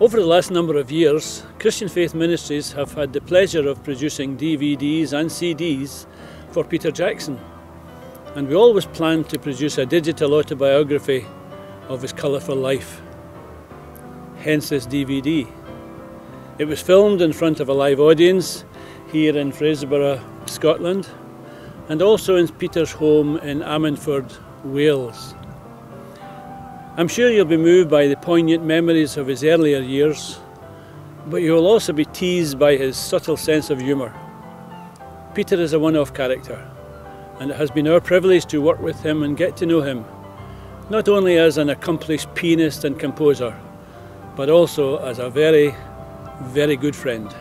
Over the last number of years, Christian Faith Ministries have had the pleasure of producing DVDs and CDs for Peter Jackson. And we always planned to produce a digital autobiography of his colourful life. Hence this DVD. It was filmed in front of a live audience here in Fraserburgh, Scotland, and also in Peter's home in Ammanford, Wales. I'm sure you'll be moved by the poignant memories of his earlier years, but you will also be teased by his subtle sense of humour. Peter is a one-off character, and it has been our privilege to work with him and get to know him, not only as an accomplished pianist and composer, but also as a very, very good friend.